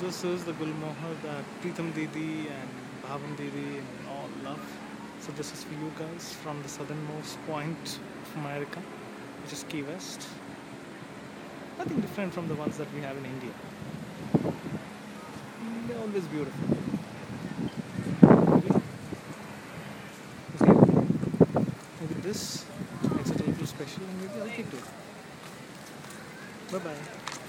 this is the Gulmohar that Preetam Didi and Bhavana Didi and all love. So this is for you guys from the southernmost point of America, which is Key West. Nothing different from the ones that we have in India. They're always beautiful. Okay. Maybe this makes it a little special and maybe I'll keep it. Bye bye.